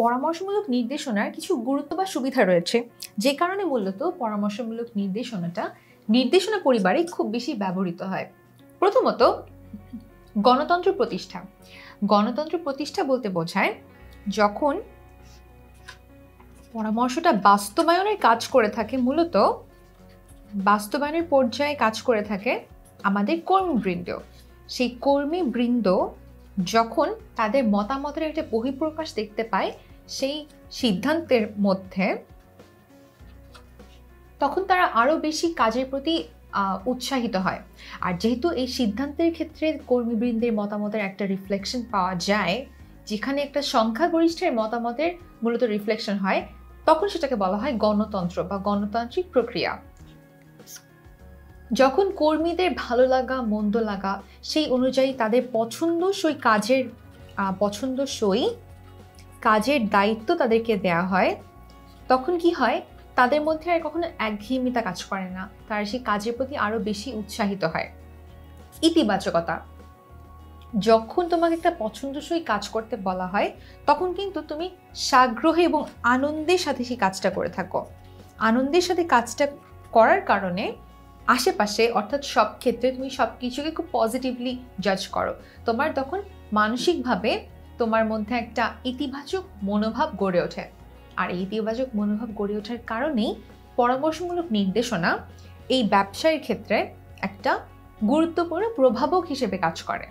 পরামর্শমূলক নির্দেশনার কিছু গুরুত্ব বা সুবিধা রয়েছে। যে কারণে মূলত পরামর্শমূলক নির্দেশনাটা নির্দেশনা পরিবারে খুব বেশি ব্যবহৃত হয়। প্রথমত, গণতন্ত্র প্রতিষ্ঠা। গণতন্ত্র প্রতিষ্ঠা বলতে বোঝায় যখন পরামর্শটা বাস্তবায়নের কাজ করে থাকে, মূলত বাস্তবায়নের পর্যায়ে কাজ করে থাকে আমাদের কর্মীবৃন্দ। সেই কর্মীবৃন্দ যখন তাদের মতামতের একটা বহিঃপ্রকাশ দেখতে পায় সেই সিদ্ধান্তের মধ্যে তখন তারা আরও বেশি কাজের প্রতি উৎসাহিত হয়। আর যেহেতু এই সিদ্ধান্তের ক্ষেত্রে কর্মীবৃন্দের মতামতের একটা রিফ্লেকশন পাওয়া যায়, যেখানে একটা সংখ্যাগরিষ্ঠের মতামতের মূলত রিফ্লেকশন হয়, তখন সেটাকে বলা হয় গণতন্ত্র বা গণতান্ত্রিক প্রক্রিয়া। যখন কর্মীদের ভালো লাগা, মন্দ লাগা, সেই অনুযায়ী তাদের পছন্দসই কাজের পছন্দসই কাজের দায়িত্ব তাদেরকে দেয়া হয়, তখন কি হয়? তাদের মধ্যে আর কখনো একঘেয়েমিতা কাজ করে না। তারা সেই কাজের প্রতি আরও বেশি উৎসাহিত হয়। ইতিবাচকতা। যখন তোমাকে একটা পছন্দসই কাজ করতে বলা হয়, তখন কিন্তু তুমি সাগ্রহে এবং আনন্দের সাথে সেই কাজটা করে থাকো। আনন্দের সাথে কাজটা করার কারণে আশেপাশে, অর্থাৎ সব ক্ষেত্রে তুমি সব কিছুকে খুব পজিটিভলি জাজ করো। তোমার তখন মানসিকভাবে তোমার মধ্যে একটা ইতিবাচক মনোভাব গড়ে ওঠে। আর এই ইতিবাচক মনোভাব গড়ে ওঠার কারণেই পরামর্শমূলক নির্দেশনা এই ব্যবসায়ের ক্ষেত্রে একটা গুরুত্বপূর্ণ প্রভাবক হিসেবে কাজ করে।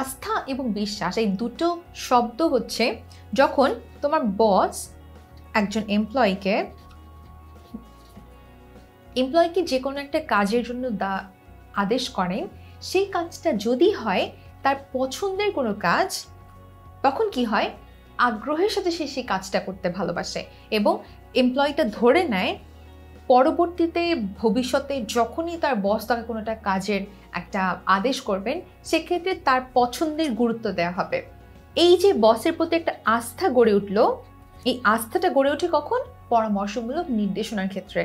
আস্থা এবং বিশ্বাস এই দুটো শব্দ হচ্ছে যখন তোমার বস একজন এমপ্লয়িকে এমপ্লয়িকে যে কোনো একটা কাজের জন্য দা, আদেশ করেন সেই কাজটা যদি হয় তার পছন্দের কোনো কাজ, তখন কি হয়? আগ্রহের সাথে সে সেই কাজটা করতে ভালোবাসে এবং এমপ্লয়িটা ধরে নেয়, পরবর্তীতে ভবিষ্যতে যখনই তার বস তাকে কোনো একটা কাজের একটা আদেশ করবেন, সেক্ষেত্রে তার পছন্দের গুরুত্ব দেওয়া হবে। এই যে বসের প্রতি একটা আস্থা গড়ে উঠল, এই আস্থাটা গড়ে ওঠে কখন? পরামর্শমূলক নির্দেশনার ক্ষেত্রে।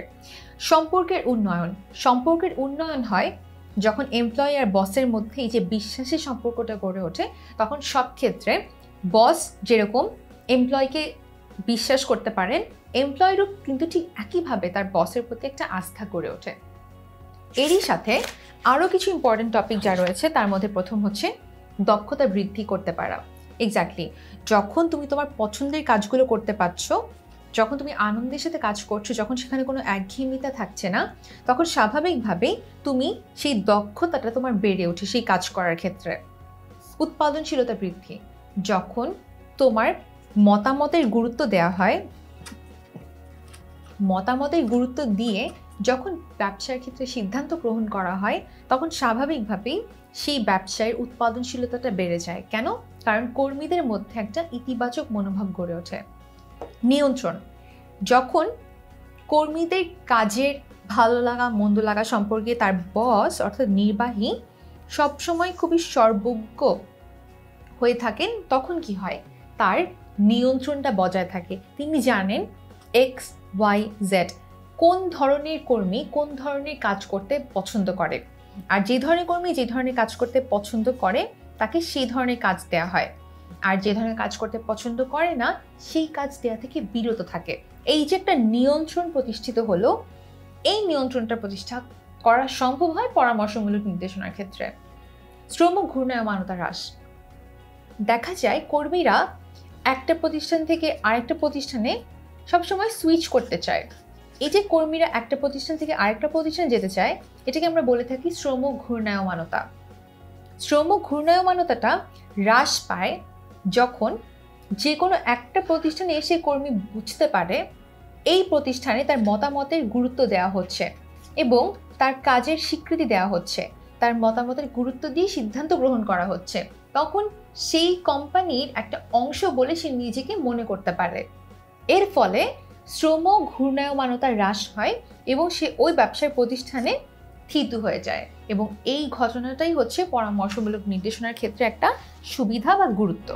সম্পর্কের উন্নয়ন। সম্পর্কের উন্নয়ন হয় যখন এমপ্লয়ি আর বসের মধ্যে এই যে বিশ্বাসের সম্পর্কটা গড়ে ওঠে, তখন সব ক্ষেত্রে বস যেরকম এমপ্লয়কে বিশ্বাস করতে পারেন এমপ্লয়েরও কিন্তু ঠিক একইভাবে তার বসের প্রতি একটা আস্থা গড়ে ওঠে। এরই সাথে আরও কিছু ইম্পর্টেন্ট টপিক যা রয়েছে, তার মধ্যে প্রথম হচ্ছে দক্ষতা বৃদ্ধি করতে পারা। এক্স্যাক্টলি যখন তুমি তোমার পছন্দের কাজগুলো করতে পারছ যখন তুমি আনন্দের সাথে কাজ করছ, যখন সেখানে কোনো একঘেয়েমিতা থাকছে না, তখন স্বাভাবিকভাবেই তুমি সেই দক্ষতাটা তোমার বেড়ে ওঠে সেই কাজ করার ক্ষেত্রে। উৎপাদনশীলতা বৃদ্ধি। যখন তোমার মতামতের গুরুত্ব দেওয়া হয়, মতামতের গুরুত্ব দিয়ে যখন ব্যবসার ক্ষেত্রে সিদ্ধান্ত গ্রহণ করা হয়, তখন স্বাভাবিকভাবেই সেই ব্যবসায়ের উৎপাদনশীলতাটা বেড়ে যায়। কেন? কারণ কর্মীদের মধ্যে একটা ইতিবাচক মনোভাব গড়ে ওঠে। নিয়ন্ত্রণ। যখন কর্মীদের কাজের ভালো লাগা, মন্দ লাগা সম্পর্কে তার বস অর্থাৎ নির্বাহী, সবসময় খুবই সর্বজ্ঞ হয়ে থাকেন, তখন কি হয়? তার নিয়ন্ত্রণটা বজায় থাকে। তিনি জানেন এক্স ওয়াই জেড কোন ধরনের কর্মী কোন ধরনের কাজ করতে পছন্দ করে। আর যে ধরনের কর্মী যে ধরনের কাজ করতে পছন্দ করে, তাকে সেই ধরনের কাজ দেওয়া হয়। আর যে ধরনের কাজ করতে পছন্দ করে না, সেই কাজ দেওয়া থেকে বিরত থাকে। এই যে একটা নিয়ন্ত্রণ প্রতিষ্ঠিত হলো, এই নিয়ন্ত্রণটা প্রতিষ্ঠা করা সম্ভব হয় পরামর্শমূলক নির্দেশনার ক্ষেত্রে। শ্রম ঘূর্ণায়মানতা হ্রাস। দেখা যায় কর্মীরা একটা প্রতিষ্ঠান থেকে আরেকটা প্রতিষ্ঠানে সবসময় সুইচ করতে চায়। এই যে কর্মীরা একটা প্রতিষ্ঠান থেকে আরেকটা প্রতিষ্ঠান যেতে চায়, এটাকে আমরা বলে থাকি শ্রম ঘূর্ণায়মানতা শ্রম ঘূর্ণায়মানতাটা হ্রাস পায় যখন যে কোনো একটা প্রতিষ্ঠানে এসে কর্মী বুঝতে পারে, এই প্রতিষ্ঠানে তার মতামতের গুরুত্ব দেওয়া হচ্ছে এবং তার কাজের স্বীকৃতি দেওয়া হচ্ছে। তার মতামতের গুরুত্ব দিয়ে সিদ্ধান্ত গ্রহণ করা হচ্ছে। তখন সেই কোম্পানির একটা অংশ বলে সে নিজেকে মনে করতে পারে। এর ফলে শ্রম ঘূর্ণায়মানতা হ্রাস হয় এবং সে ওই ব্যবসায় প্রতিষ্ঠানে থিতু হয়ে যায়। এবং এই ঘটনাটাই হচ্ছে পরামর্শমূলক নির্দেশনার ক্ষেত্রে একটা সুবিধা বা গুরুত্ব।